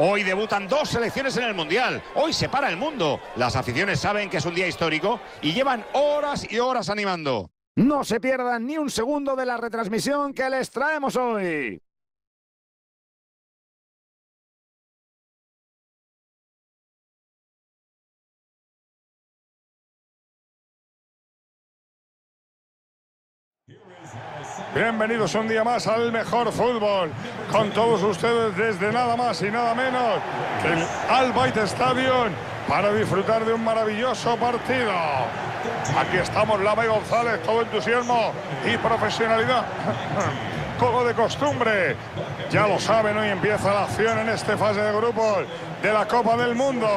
Hoy debutan dos selecciones en el Mundial. Hoy se para el mundo. Las aficiones saben que es un día histórico y llevan horas y horas animando. No se pierdan ni un segundo de la retransmisión que les traemos hoy. Bienvenidos un día más al mejor fútbol. Con todos ustedes desde nada más y nada menos que el Al Bayt Stadium para disfrutar de un maravilloso partido. Aquí estamos Lama y González, todo entusiasmo y profesionalidad. Como de costumbre. Ya lo saben, hoy empieza la acción en esta fase de grupos de la Copa del Mundo.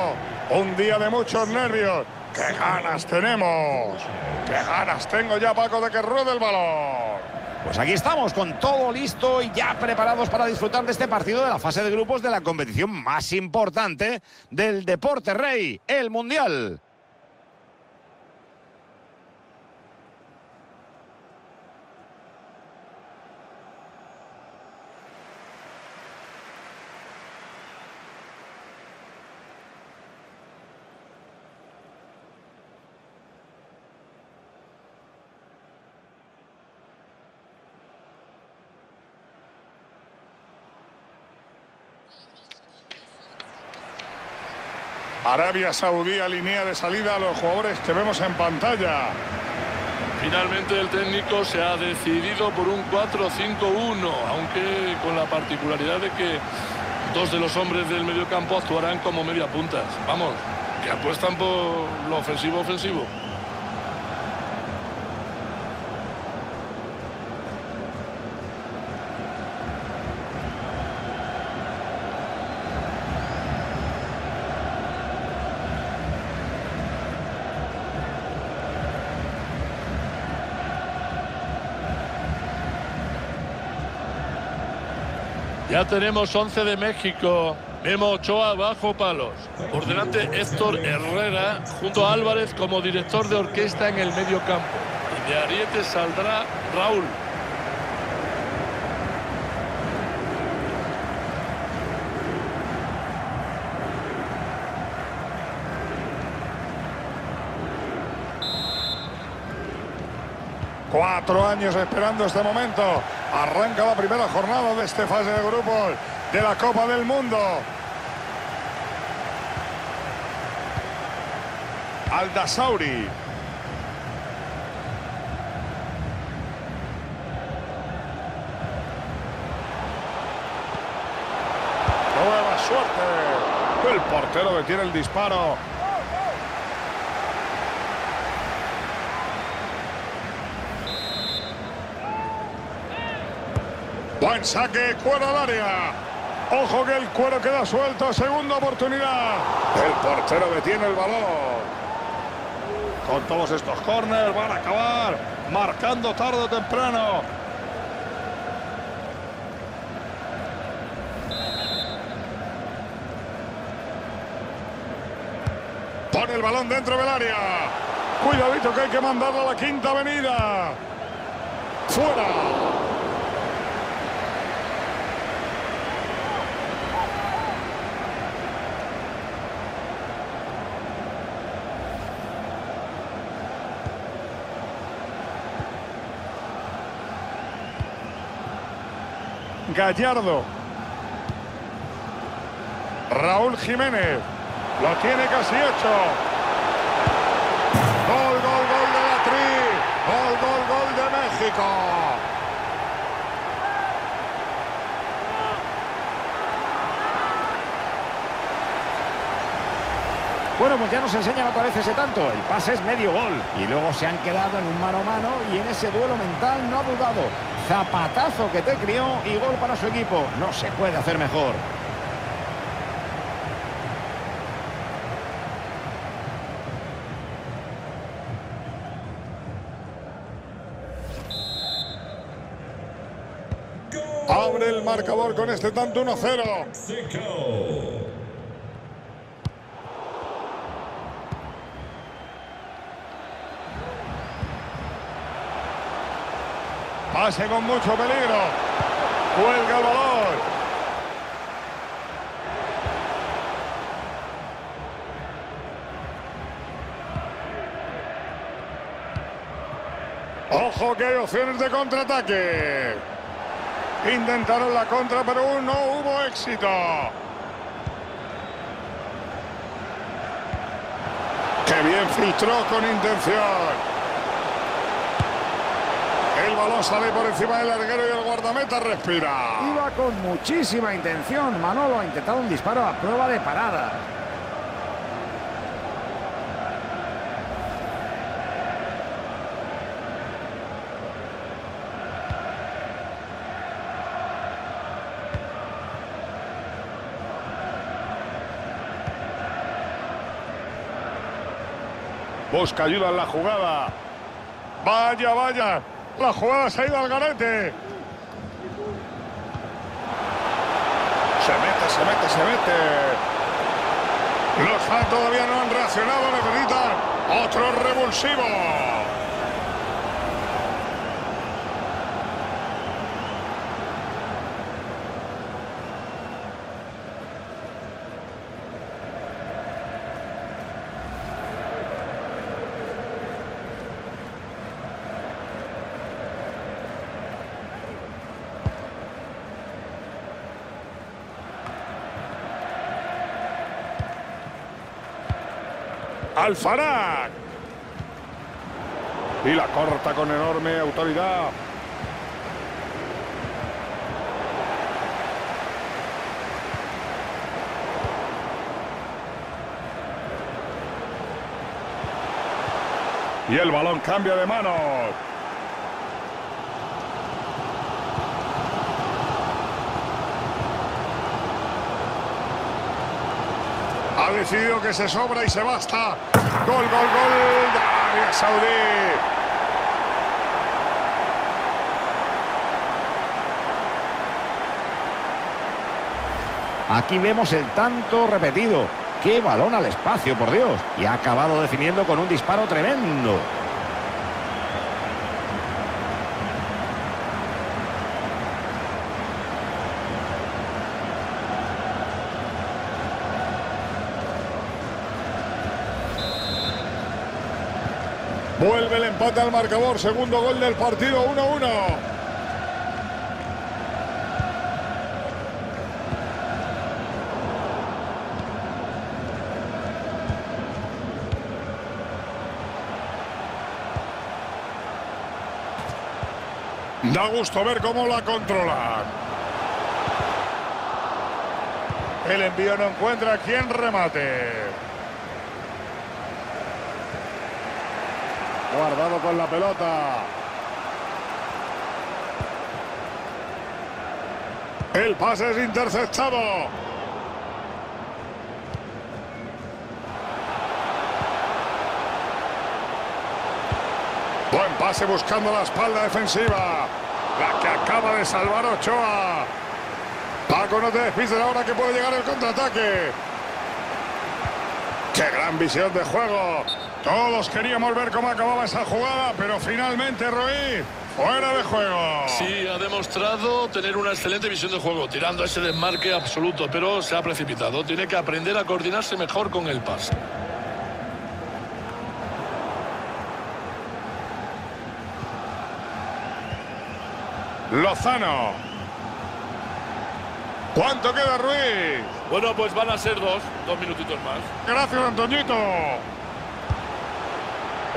Un día de muchos nervios. ¡Qué ganas tenemos! ¡Qué ganas tengo ya, Paco, de que ruede el balón! Pues aquí estamos con todo listo y ya preparados para disfrutar de este partido de la fase de grupos de la competición más importante del deporte rey, el Mundial. Arabia Saudí alinea de salida a los jugadores que vemos en pantalla. Finalmente el técnico se ha decidido por un 4-5-1, aunque con la particularidad de que dos de los hombres del mediocampo actuarán como media puntas. Vamos, que apuestan por lo ofensivo-ofensivo. Ya tenemos 11 de México. Memo Ochoa bajo palos. Por delante Héctor Herrera junto a Álvarez como director de orquesta en el medio campo. Y de Ariete saldrá Raúl. Cuatro años esperando este momento. Arranca la primera jornada de esta fase de grupos de la Copa del Mundo. Aldasauri. Nueva suerte. El portero detiene el disparo. Buen saque, cuero al área. Ojo que el cuero queda suelto. Segunda oportunidad. El portero detiene el balón. Con todos estos corners van a acabar marcando tarde o temprano. Pone el balón dentro del área. Cuidadito que hay que mandarlo a la quinta avenida. Fuera. Gallardo. Raúl Jiménez. Lo tiene casi hecho. Gol, gol, gol de la Tri. Gol, gol, gol de México. Bueno, pues ya nos enseñan otra vez ese tanto. El pase es medio gol. Y luego se han quedado en un mano a mano y en ese duelo mental no ha dudado. Zapatazo que te crió y gol para su equipo. No se puede hacer mejor. Abre el marcador con este tanto 1-0. Pase con mucho peligro. Cuelga el balón. Ojo que opciones de contraataque. Intentaron la contra, pero no hubo éxito. Que bien filtró con intención. El balón sale por encima del larguero y el guardameta respira. Iba con muchísima intención. Manolo ha intentado un disparo a prueba de parada. Busca ayuda en la jugada. Vaya, vaya. La jugada se ha ido al garete. Se mete, se mete, se mete. Los fans todavía no han reaccionado. Necesitan otro revulsivo. Alfarag. Y la corta con enorme autoridad. Y el balón cambia de manos. Ha decidido que se sobra y se basta. Gol, gol, gol de Arabia Saudí. Aquí vemos el tanto repetido. ¡Qué balón al espacio, por Dios! Y ha acabado definiendo con un disparo tremendo. Vuelve el empate al marcador. Segundo gol del partido, 1-1. Da gusto ver cómo la controlan. El envío no encuentra quien remate. Guardado con la pelota. El pase es interceptado. Buen pase buscando la espalda defensiva. La que acaba de salvar Ochoa. Paco, no te despistes ahora que puede llegar el contraataque. ¡Qué gran visión de juego! Todos queríamos ver cómo acababa esa jugada, pero finalmente Ruiz fuera de juego. Sí, ha demostrado tener una excelente visión de juego, tirando ese desmarque absoluto, pero se ha precipitado. Tiene que aprender a coordinarse mejor con el pase. Lozano. ¿Cuánto queda Ruiz? Bueno, pues van a ser dos, dos minutitos más. Gracias, Antoñito.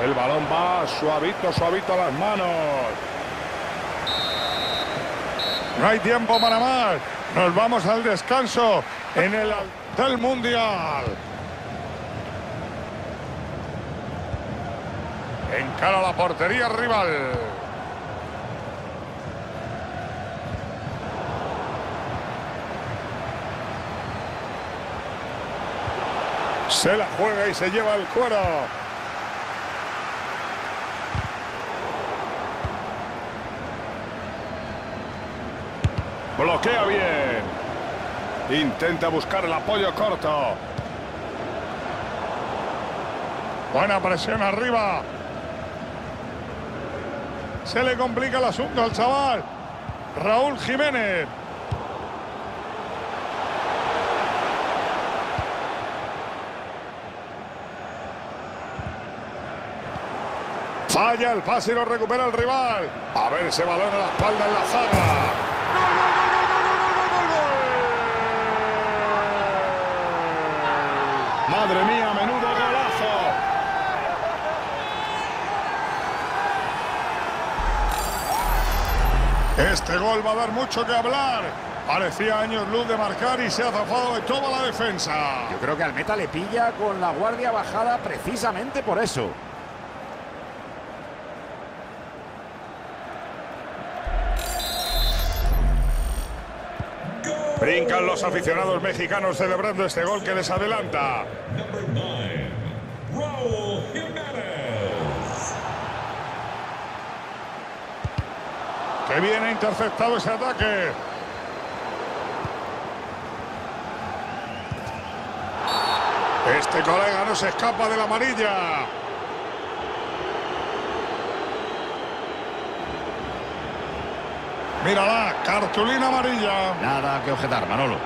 El balón va suavito, suavito a las manos. No hay tiempo para más. Nos vamos al descanso en el del Mundial. Encara la portería rival. Se la juega y se lleva el cuero. Bloquea bien. Intenta buscar el apoyo corto. Buena presión arriba. Se le complica el asunto al chaval. Raúl Jiménez. Falla el pase y lo recupera el rival. A ver ese balón a la espalda en la zaga. Madre mía, menudo golazo. Este gol va a dar mucho que hablar. Parecía años luz de marcar y se ha zafado de toda la defensa. Yo creo que al meta le pilla con la guardia bajada precisamente por eso. Brincan los aficionados mexicanos celebrando este gol que les adelanta. Que viene interceptado ese ataque. Este colega no se escapa de la amarilla. Mírala, cartulina amarilla. Nada que objetar, Manolo.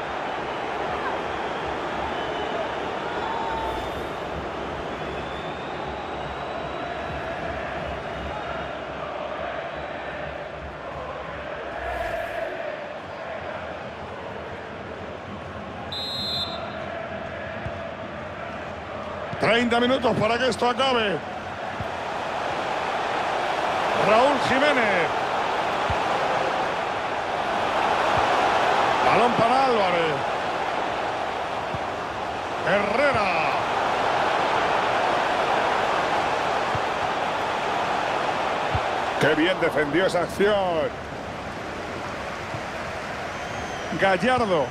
Treinta minutos para que esto acabe. Raúl Jiménez. Balón para Álvarez. Herrera. Qué bien defendió esa acción. Gallardo.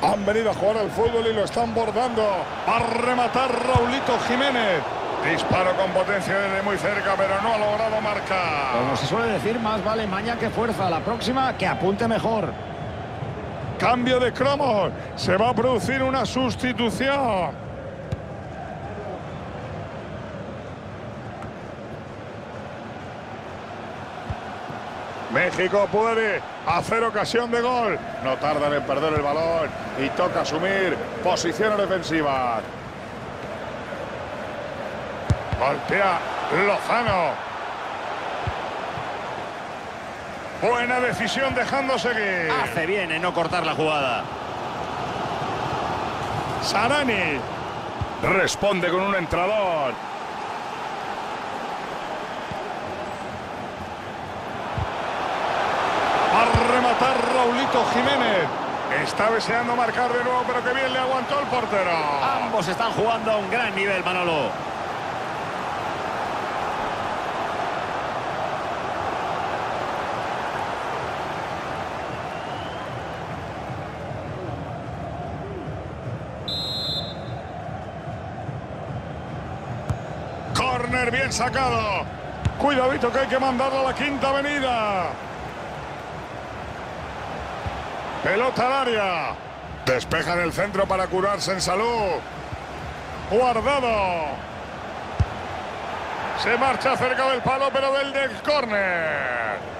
Han venido a jugar al fútbol y lo están bordando. A rematar Raulito Jiménez. Disparo con potencia desde muy cerca, pero no ha logrado marcar. Como se suele decir, más vale maña que fuerza. La próxima, que apunte mejor. Cambio de cromos. Se va a producir una sustitución. México puede hacer ocasión de gol. No tardan en perder el balón y toca asumir posiciones defensivas. Golpea Lozano. Buena decisión dejando seguir. Hace bien en no cortar la jugada. Sarani. Responde con un entrador. A rematar Raulito Jiménez. Está deseando marcar de nuevo, pero que bien le aguantó el portero. Ambos están jugando a un gran nivel, Manolo. Bien sacado. Cuidadito que hay que mandarlo a la quinta avenida. Pelota al área. Despeja en el centro para curarse en salud. Guardado. Se marcha cerca del palo, pero del del córner.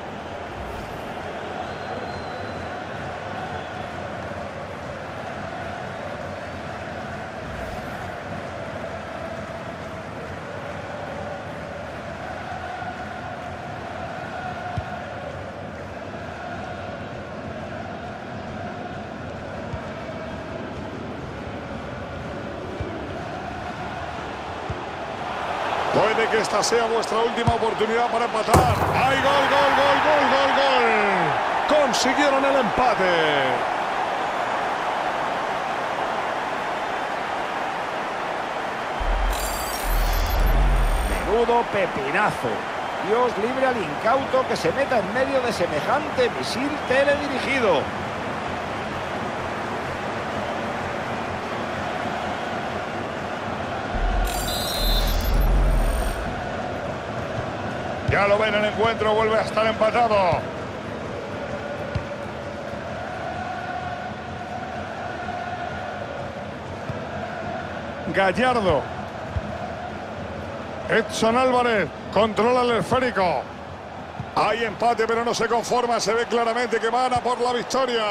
Puede que esta sea vuestra última oportunidad para empatar. ¡Hay gol, gol, gol, gol, gol, gol! Consiguieron el empate. Menudo pepinazo. Dios libre al incauto que se meta en medio de semejante misil teledirigido. Ya lo ven el encuentro, vuelve a estar empatado. Gallardo. Edson Álvarez controla el esférico. Hay empate, pero no se conforma. Se ve claramente que van a por la victoria.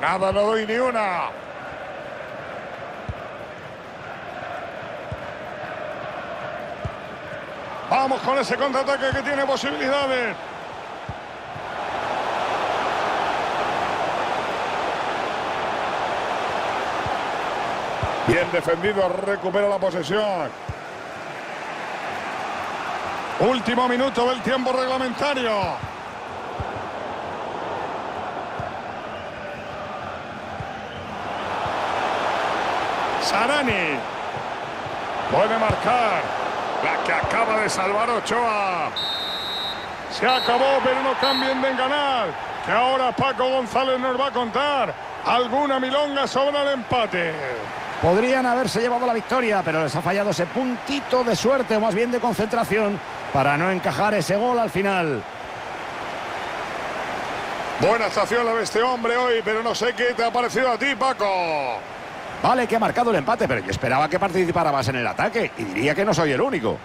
Nada, no doy ni una. Vamos con ese contraataque que tiene posibilidades. Bien defendido, recupera la posesión. Último minuto del tiempo reglamentario. Sarani. Puede marcar. La que acaba de salvar Ochoa. Se acabó, pero no cambien de ganar. Que ahora Paco González nos va a contar alguna milonga sobre el empate. Podrían haberse llevado la victoria, pero les ha fallado ese puntito de suerte, o más bien de concentración, para no encajar ese gol al final. Buena estación la de este hombre hoy, pero no sé qué te ha parecido a ti, Paco. Vale que ha marcado el empate, pero yo esperaba que participara más en el ataque y diría que no soy el único.